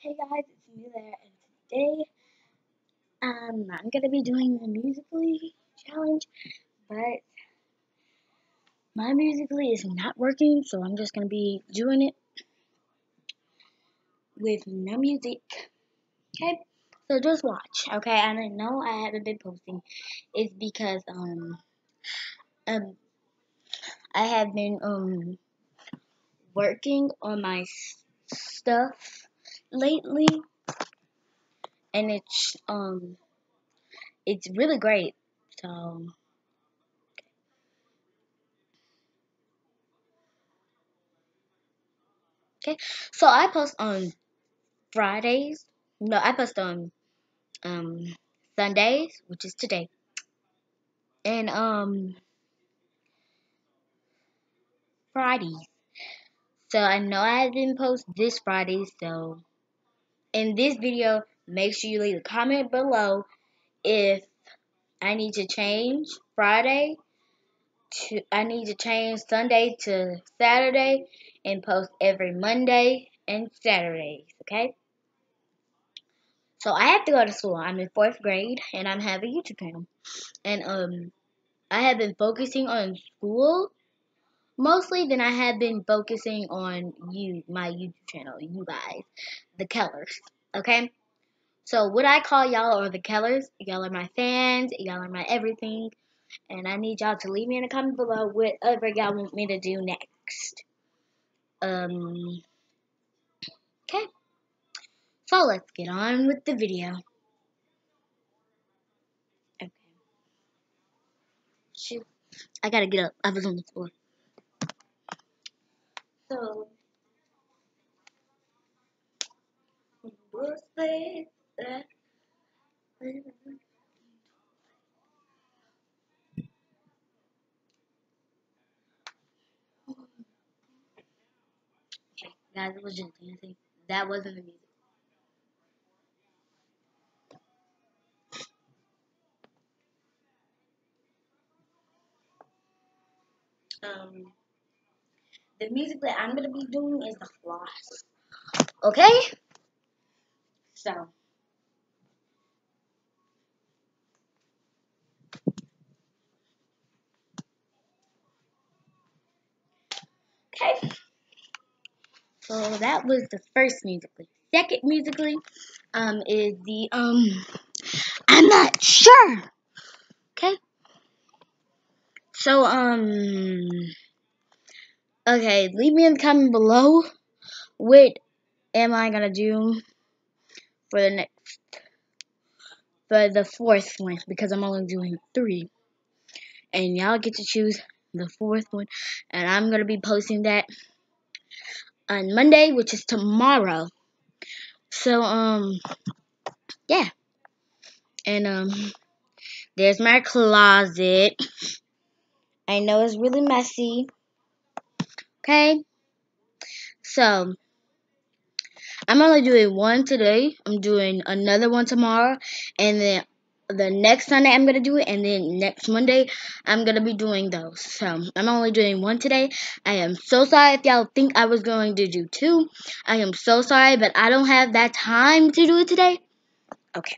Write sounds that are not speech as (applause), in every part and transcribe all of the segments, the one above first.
Hey guys, it's me there, and today um, I'm gonna be doing the Musical.ly challenge, but my Musical.ly is not working, so I'm just gonna be doing it with no music. Okay, so just watch. Okay, and I know I haven't been posting. It's because um um I have been um working on my stuff lately and it's um it's really great. So okay, so I post on Fridays. No, I post on um Sundays, which is today, and um Fridays. So I know I didn't post this Friday, so in this video, make sure you leave a comment below if I need to change Friday to I need to change Sunday to Saturday and post every Monday and Saturdays, okay? So I have to go to school. I'm in fourth grade and I'm having a YouTube channel. And um I have been focusing on school mostly than I have been focusing on you my YouTube channel, you guys, the Kellers. Okay? So what I call y'all are the Kellers. Y'all are my fans, y'all are my everything. And I need y'all to leave me in the comment below whatever y'all want me to do next. Um Okay. So let's get on with the video. Okay. Shoot. I gotta get up. I was on the floor. So we'll say that Okay, guys, it was just dancing. That wasn't the music. Um, the music that I'm gonna be doing is the floss. Okay? So. Okay. So that was the first Musical.ly. Second Musical.ly um is the um I'm not sure. Okay. So um okay, leave me in the comment below what am I gonna do for the next for the fourth one because I'm only doing three. And y'all get to choose the fourth one. And I'm gonna be posting that on Monday, which is tomorrow. So um yeah. And um there's my closet. I know it's really messy. Okay? So I'm only doing one today. I'm doing another one tomorrow. And then the next Sunday I'm gonna do it, and then next Monday I'm gonna be doing those. So I'm only doing one today. I am so sorry if y'all think I was going to do two. I am so sorry, but I don't have that time to do it today. Okay.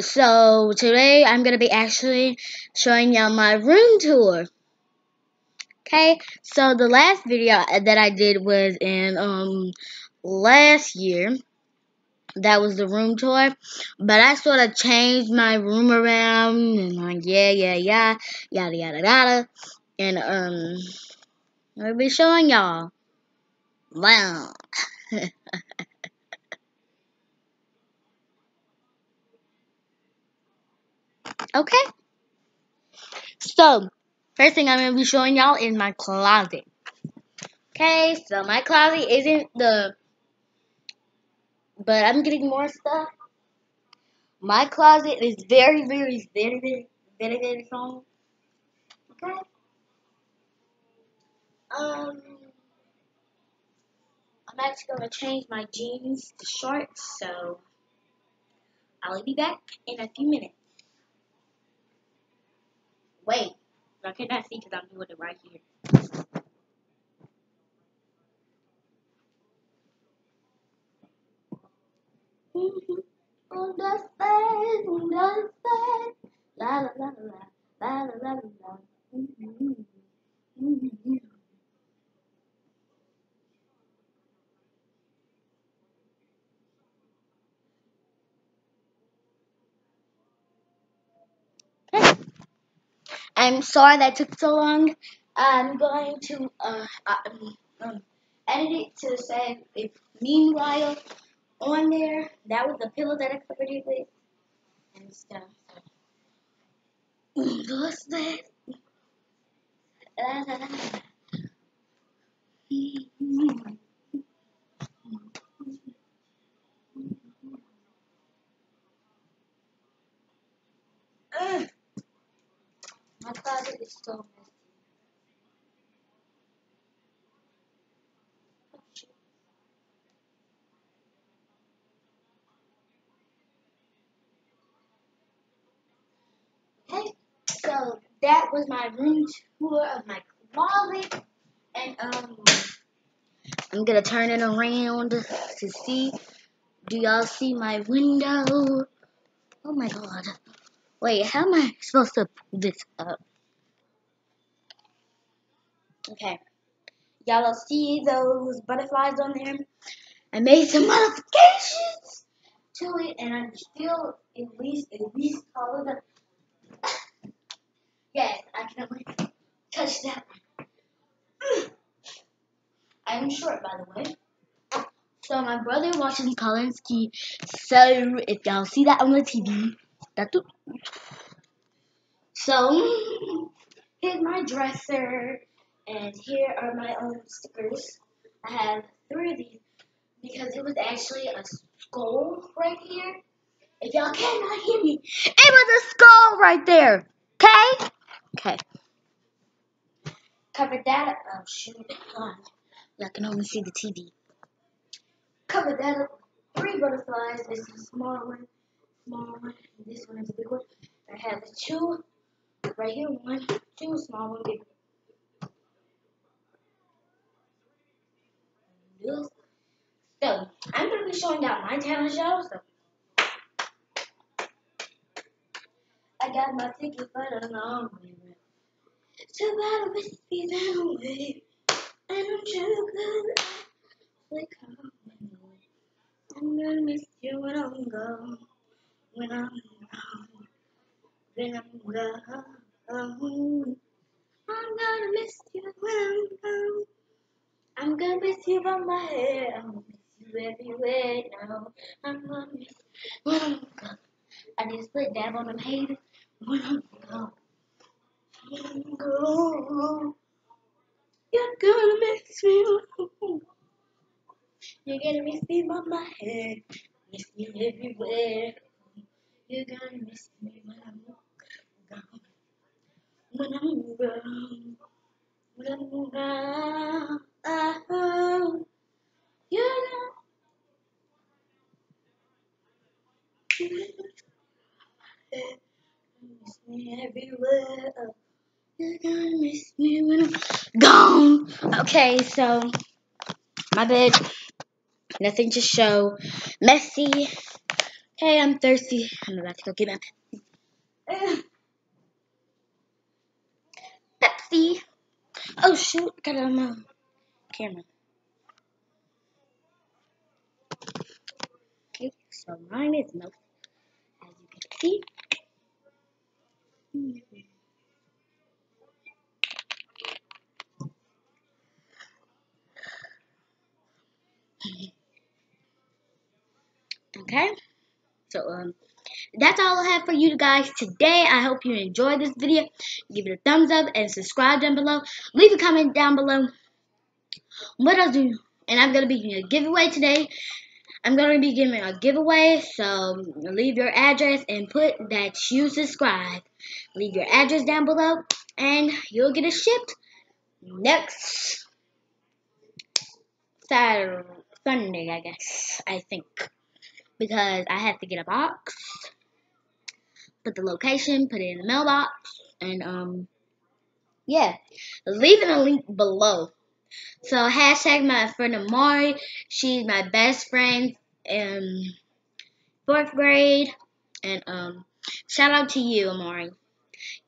So today I'm gonna be actually showing y'all my room tour. Okay, so the last video that I did was in um last year that was the room tour. But I sort of changed my room around and like yeah, yeah, yeah, yada yada yada. And um I'll be showing y'all. Wow. (laughs) okay. So first thing I'm gonna be showing y'all is my closet. Okay, so my closet isn't the but I'm getting more stuff My closet is very, very, very, very, very, very small. Okay. Um, I'm actually gonna change my jeans to shorts, so I'll be back in a few minutes. Wait, I cannot not see because I'm doing it right here. On the space, on the space, la la la la, la la la la. Mm-hmm. Okay. I'm sorry that took so long. I'm going to uh, um, um, edit it to say meanwhile on there that was the pillow that I covered it with and stuff. What's that? La, la, la. Messy. Okay, so that was my room tour of my closet, and um, I'm gonna turn it around to see. Do y'all see my window? Oh my god! Wait, how am I supposed to pull this up? Okay, y'all see those butterflies on there. I made some (laughs) modifications to it, and I'm still at least at least color the. (coughs) yes, I can only touch that one. (coughs) I'm short, by the way. So my brother watches Collins Key. So if y'all see that on the TV, that's it. So here's my dresser, and here are my own stickers. I have three of these because it was actually a skull right here. If y'all cannot hear me, it was a skull right there. Okay? Okay. Covered that up. Oh shoot. On. Y'all can only see the TV. Covered that up. Three butterflies. This is a small one, small one, and this one is a big one. I have two right here. One, two, small one, big one. So, I'm to be showing out my talent show. So, I got my ticket for the long way. To battle with me that way. And I'm too good. Like, I'm gonna miss you when I'm gone. When I'm gone. When I'm gone. I'm gonna miss you when I'm gone. I'm gonna miss you on my head. I'm gonna miss you everywhere now. I'm gonna miss when I'm gone. I just put dab on them haters when I'm gone. When I'm gone. You're gonna miss me. You're gonna miss me on my head. Miss me everywhere. You're gonna miss me when I'm gone. When I'm gone. When I'm gone. Oh, you're gonna miss me everywhere. You're gonna miss me when I'm gone. Okay, so my bed. Nothing to show. Messy. Okay, I'm thirsty. I'm about to go get my Pepsi. Pepsi. Oh shoot, got it on my camera. Okay, so mine is milk, as you can see. Okay, so um, that's all I have for you guys today. I hope you enjoyed this video. Give it a thumbs up and subscribe down below. Leave a comment down below. What else do? And I'm gonna be giving a giveaway today. I'm gonna be giving a giveaway, so leave your address and put that you subscribe. Leave your address down below, and you'll get it shipped next Saturday, Sunday, I guess. I think because I have to get a box, put the location, put it in the mailbox, and um, yeah, leave it a link below. So hashtag my friend Amari. She's my best friend. in fourth grade. And um, shout out to you, Amari.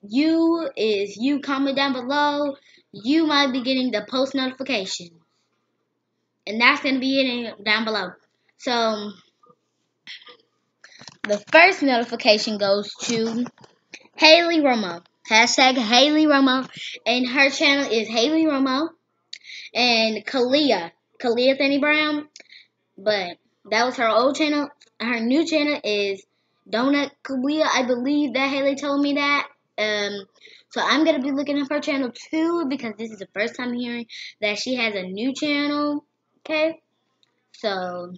You is you comment down below. You might be getting the post notification, and that's gonna be in down below. So the first notification goes to Haley Romo. Hashtag Haley Romo. And her channel is Haley Romo. And Kalia. Kalia Fanny Brown. But that was her old channel. Her new channel is Donut Kalia. I believe that Haley told me that. Um, so I'm gonna be looking up her channel too because this is the first time hearing that she has a new channel. Okay, so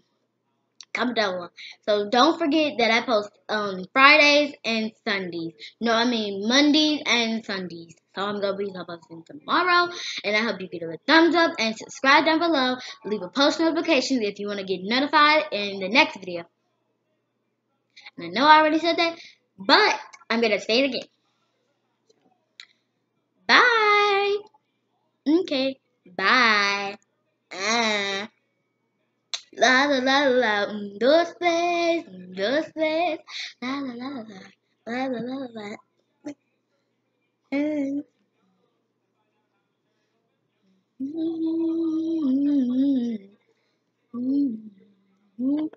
comment down below. So don't forget that I post on Fridays and Sundays. No, I mean Mondays and Sundays. So I'm gonna be posting tomorrow, and I hope you give it a thumbs up and subscribe down below. Leave a post notification if you want to get notified in the next video. And I know I already said that, but I'm gonna say it again. Bye. Okay. Bye. Ah. La la la la, dos, un, dos, tres, la la la la, la la la la. And mm-hmm. Mm-hmm.